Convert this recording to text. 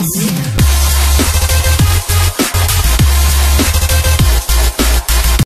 Yeah.